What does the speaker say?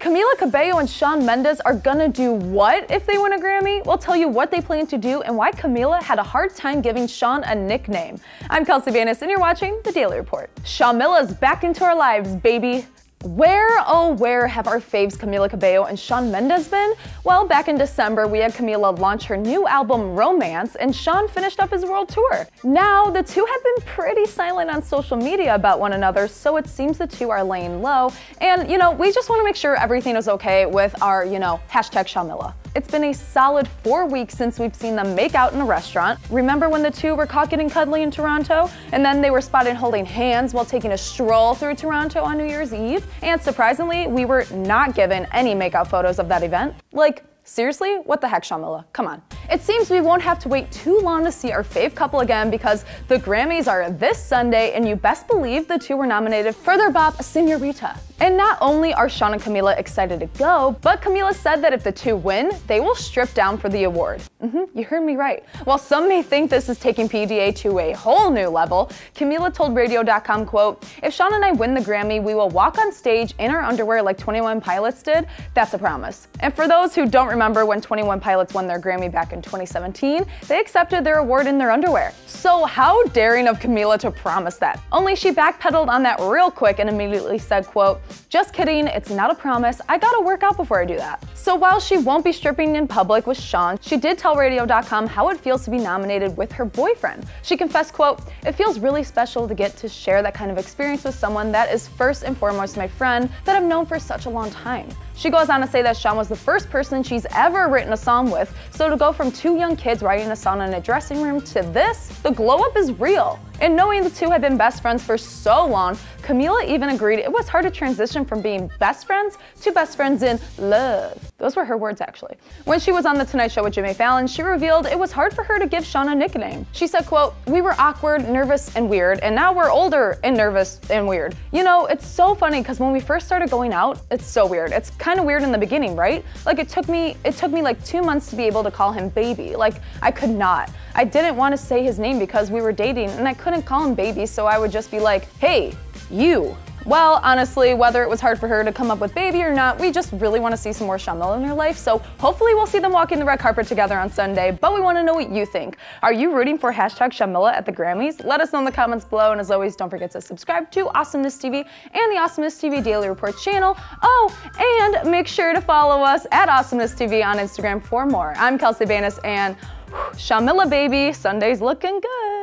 Camila Cabello and Shawn Mendes are gonna do what if they win a Grammy? We'll tell you what they plan to do and why Camila had a hard time giving Shawn a nickname. I'm Kelsey Vanis and you're watching The Daily Report. Shawmila's back into our lives, baby. Where, oh where have our faves Camila Cabello and Shawn Mendes been? Well, back in December, we had Camila launch her new album, Romance, and Shawn finished up his world tour. Now, the two have been pretty silent on social media about one another, so it seems the two are laying low. And, you know, we just want to make sure everything is okay with our, you know, hashtag Shawmila. It's been a solid four weeks since we've seen them make out in a restaurant. Remember when the two were caught getting cuddly in Toronto? And then they were spotted holding hands while taking a stroll through Toronto on New Year's Eve? And surprisingly, we were not given any makeout photos of that event. Like, seriously? What the heck, Shawmila? Come on. It seems we won't have to wait too long to see our fave couple again because the Grammys are this Sunday and you best believe the two were nominated for their bop Senorita. And not only are Shawn and Camila excited to go, but Camila said that if the two win, they will strip down for the award. Mm-hmm, you heard me right. While some may think this is taking PDA to a whole new level, Camila told Radio.com, quote, if Shawn and I win the Grammy, we will walk on stage in our underwear like 21 Pilots did. That's a promise. And for those who don't remember when 21 Pilots won their Grammy back in 2017, they accepted their award in their underwear. So how daring of Camila to promise that. Only she backpedaled on that real quick and immediately said, quote, just kidding, it's not a promise. I gotta work out before I do that. So while she won't be stripping in public with Shawn, she did tell Radio.com how it feels to be nominated with her boyfriend. She confessed, quote, it feels really special to get to share that kind of experience with someone that is first and foremost my friend that I've known for such a long time. She goes on to say that Shawn was the first person she's ever written a song with, so to go from two young kids writing a song in a dressing room to this, the glow up is real. And knowing the two had been best friends for so long, Camila even agreed it was hard to transition from being best friends to best friends in love. Those were her words actually. When she was on The Tonight Show with Jimmy Fallon, she revealed it was hard for her to give Shawn a nickname. She said, quote, we were awkward, nervous, and weird, and now we're older and nervous and weird. You know, it's so funny because when we first started going out, it's so weird. It's kind of weird in the beginning, right? Like it took me, it took me like two months to be able to call him baby. Like I could not. I didn't want to say his name because we were dating and I couldn't call him baby, so I would just be like, hey, you. Well, honestly, whether it was hard for her to come up with baby or not, we just really want to see some more Shamil in her life, so hopefully we'll see them walking the red carpet together on Sunday, but we want to know what you think. Are you rooting for hashtag Shawmila at the Grammys? Let us know in the comments below, and as always, don't forget to subscribe to Awesomeness TV and the Awesomeness TV Daily Report channel. Oh, and make sure to follow us at Awesomeness TV on Instagram for more. I'm Kelsey Banis, and whew, Shawmila baby, Sunday's looking good.